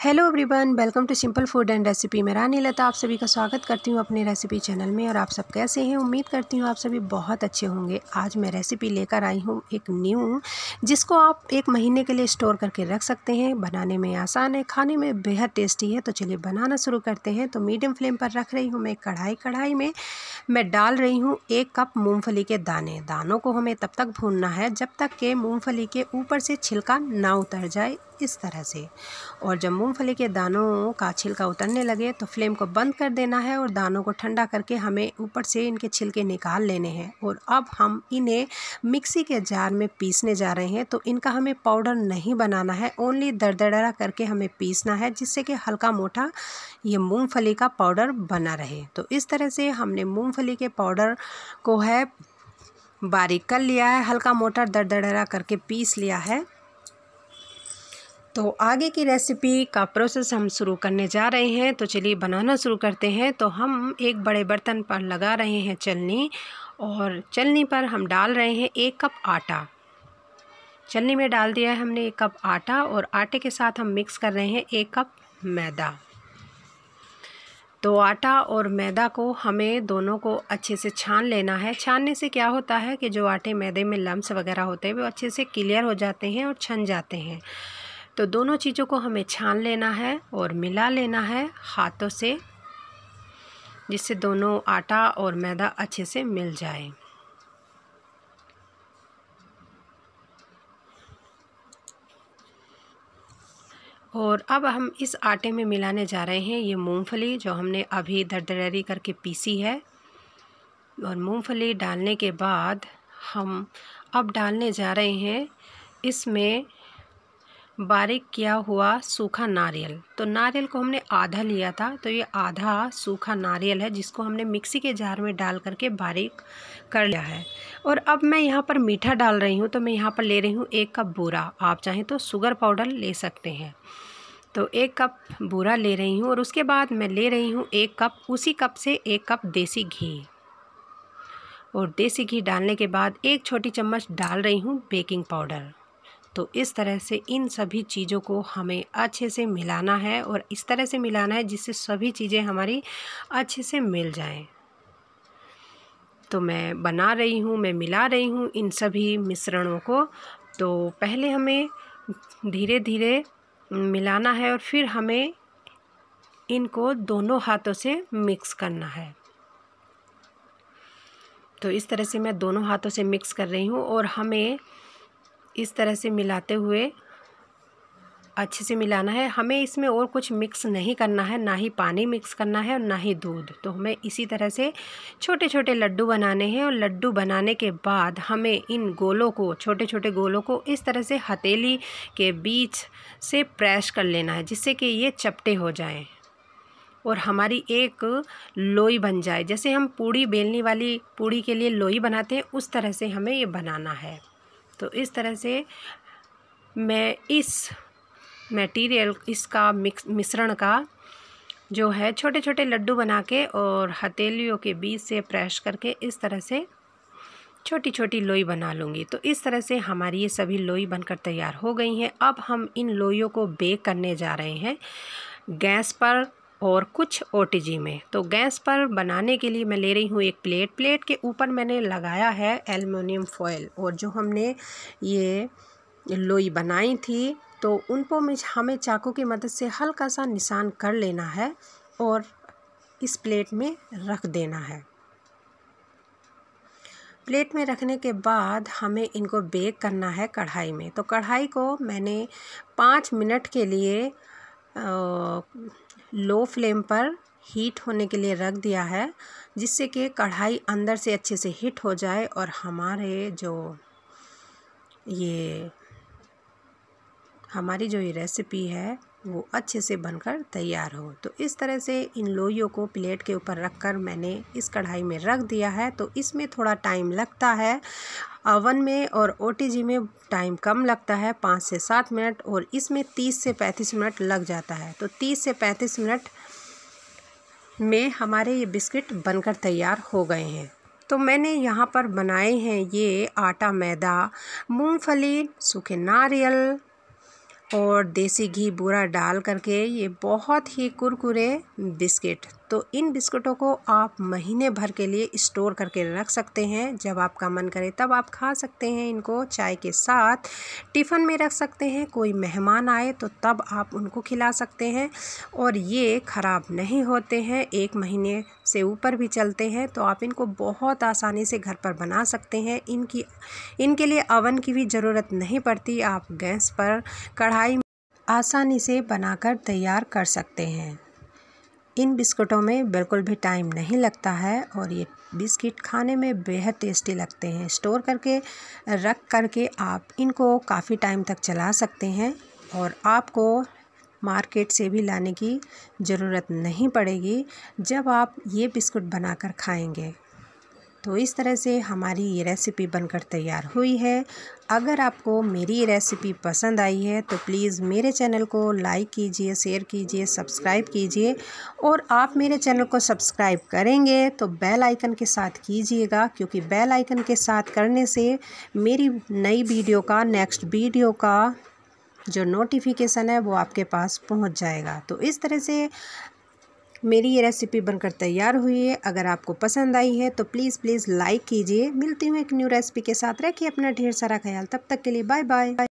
Hello everyone welcome to simple food and recipe मैं रानी लता आप सभी का स्वागत करती हूँ अपने रेसिपी चैनल में और आप सब कैसे हैं? उम्मीद करती हूँ आप सभी बहुत अच्छे होंगे। आज मैं रेसिपी लेकर आई हूँ एक न्यू जिसको आप एक महीने के लिए स्टोर करके रख सकते हैं। बनाने में आसान है, खाने में बेहद टेस्टी है। तो चलिए बनाना शुरू करते हैं। तो मीडियम फ्लेम पर रख रही हूँ मैं कढ़ाई। कढ़ाई में मैं डाल रही हूँ एक कप मूँगफली के दाने। दानों को हमें तब तक भूनना है जब तक के मूँगफली के ऊपर से छिलका ना उतर जाए। इस तरह से? और जब मूंगफली के दानों का छिलका उतरने लगे तो फ्लेम को बंद कर देना है और दानों को ठंडा करके हमें ऊपर से इनके छिलके निकाल लेने हैं। और अब हम इन्हें मिक्सी के जार में पीसने जा रहे हैं तो इनका हमें पाउडर नहीं बनाना है, ओनली दरदरा करके हमें पीसना है, जिससे कि हल्का मोटा ये मूँगफली का पाउडर बना रहे। तो इस तरह से हमने मूँगफली के पाउडर को है बारीक कर लिया है, हल्का मोटा दरदरा करके पीस लिया है। तो आगे की रेसिपी का प्रोसेस हम शुरू करने जा रहे हैं। तो चलिए बनाना शुरू करते हैं। तो हम एक बड़े बर्तन पर लगा रहे हैं चलनी और चलनी पर हम डाल रहे हैं एक कप आटा। चलनी में डाल दिया है हमने एक कप आटा और आटे के साथ हम मिक्स कर रहे हैं एक कप मैदा। तो आटा और मैदा को हमें दोनों को अच्छे से छान लेना है। छानने से क्या होता है कि जो आटे मैदे में लम्स वगैरह होते हैं, वो अच्छे से क्लियर हो जाते हैं और छन जाते हैं। तो दोनों चीज़ों को हमें छान लेना है और मिला लेना है हाथों से, जिससे दोनों आटा और मैदा अच्छे से मिल जाए। और अब हम इस आटे में मिलाने जा रहे हैं ये मूंगफली, जो हमने अभी दरदरी करके पीसी है। और मूंगफली डालने के बाद हम अब डालने जा रहे हैं इसमें बारीक किया हुआ सूखा नारियल। तो नारियल को हमने आधा लिया था तो ये आधा सूखा नारियल है, जिसको हमने मिक्सी के जार में डाल करके बारीक कर लिया है। और अब मैं यहाँ पर मीठा डाल रही हूँ तो मैं यहाँ पर ले रही हूँ एक कप बूरा। आप चाहें तो शुगर पाउडर ले सकते हैं। तो एक कप बूरा ले रही हूँ और उसके बाद मैं ले रही हूँ एक कप, उसी कप से एक कप देसी घी। और देसी घी डालने के बाद एक छोटी चम्मच डाल रही हूँ बेकिंग पाउडर। तो इस तरह से इन सभी चीज़ों को हमें अच्छे से मिलाना है और इस तरह से मिलाना है जिससे सभी चीज़ें हमारी अच्छे से मिल जाएँ। तो मैं बना रही हूँ, मैं मिला रही हूँ इन सभी मिश्रणों को। तो पहले हमें धीरे धीरे मिलाना है और फिर हमें इनको दोनों हाथों से मिक्स करना है। तो इस तरह से मैं दोनों हाथों से मिक्स कर रही हूँ और हमें इस तरह से मिलाते हुए अच्छे से मिलाना है। हमें इसमें और कुछ मिक्स नहीं करना है, ना ही पानी मिक्स करना है और ना ही दूध। तो हमें इसी तरह से छोटे छोटे लड्डू बनाने हैं और लड्डू बनाने के बाद हमें इन गोलों को छोटे छोटे गोलों को इस तरह से हथेली के बीच से प्रेस कर लेना है, जिससे कि ये चपटे हो जाएँ और हमारी एक लोई बन जाए। जैसे हम पूड़ी बेलने वाली पूड़ी के लिए लोई बनाते हैं, उस तरह से हमें ये बनाना है। तो इस तरह से मैं इस मटेरियल इसका मिक्स, मिश्रण का जो है छोटे छोटे लड्डू बना के और हथेलियों के बीच से प्रेस करके इस तरह से छोटी छोटी लोई बना लूँगी। तो इस तरह से हमारी ये सभी लोई बनकर तैयार हो गई हैं। अब हम इन लोइयों को बेक करने जा रहे हैं। गैस पर और कुछ ओटीजी में। तो गैस पर बनाने के लिए मैं ले रही हूँ एक प्लेट। प्लेट के ऊपर मैंने लगाया है एलमिनियम फॉयल और जो हमने ये लोई बनाई थी तो उनको में हमें चाकू की मदद से हल्का सा निशान कर लेना है और इस प्लेट में रख देना है। प्लेट में रखने के बाद हमें इनको बेक करना है कढ़ाई में। तो कढ़ाई को मैंने पाँच मिनट के लिए लो फ्लेम पर हीट होने के लिए रख दिया है, जिससे कि कढ़ाई अंदर से अच्छे से हीट हो जाए और हमारे जो ये, हमारी जो ये रेसिपी है, वो अच्छे से बनकर तैयार हो। तो इस तरह से इन लोइयों को प्लेट के ऊपर रख कर मैंने इस कढ़ाई में रख दिया है। तो इसमें थोड़ा टाइम लगता है। अवन में और ओटीजी में टाइम कम लगता है, पाँच से सात मिनट और इसमें तीस से पैंतीस मिनट लग जाता है। तो तीस से पैंतीस मिनट में हमारे ये बिस्किट बनकर तैयार हो गए हैं। तो मैंने यहाँ पर बनाए हैं ये आटा मैदा, मूंगफली, सूखे नारियल और देसी घी, बूरा डाल करके ये बहुत ही कुरकुरे बिस्किट। तो इन बिस्कुटों को आप महीने भर के लिए स्टोर करके रख सकते हैं। जब आपका मन करे तब आप खा सकते हैं इनको। चाय के साथ टिफ़न में रख सकते हैं। कोई मेहमान आए तो तब आप उनको खिला सकते हैं। और ये ख़राब नहीं होते हैं। एक महीने से ऊपर भी चलते हैं तो आप इनको बहुत आसानी से घर पर बना सकते हैं। इनकी, इनके लिए अवन की भी ज़रूरत नहीं पड़ती। आप गैस पर कढ़ाई आसानी से बनाकर तैयार कर सकते हैं। इन बिस्कुटों में बिल्कुल भी टाइम नहीं लगता है और ये बिस्किट खाने में बेहद टेस्टी लगते हैं। स्टोर करके, रख करके आप इनको काफ़ी टाइम तक चला सकते हैं और आपको मार्केट से भी लाने की ज़रूरत नहीं पड़ेगी जब आप ये बिस्कुट बनाकर खाएँगे। तो इस तरह से हमारी ये रेसिपी बनकर तैयार हुई है। अगर आपको मेरी ये रेसिपी पसंद आई है तो प्लीज़ मेरे चैनल को लाइक कीजिए शेयर कीजिए सब्सक्राइब कीजिए और आप मेरे चैनल को सब्सक्राइब करेंगे तो बेल आइकन के साथ कीजिएगा, क्योंकि बेल आइकन के साथ करने से मेरी नई वीडियो का नेक्स्ट वीडियो का जो नोटिफिकेशन है वो आपके पास पहुँच जाएगा। तो इस तरह से मेरी ये रेसिपी बनकर तैयार हुई है। अगर आपको पसंद आई है तो प्लीज़ प्लीज़ लाइक कीजिए। मिलती हूँ एक न्यू रेसिपी के साथ। रखिए अपना ढेर सारा ख्याल। तब तक के लिए बाय बाय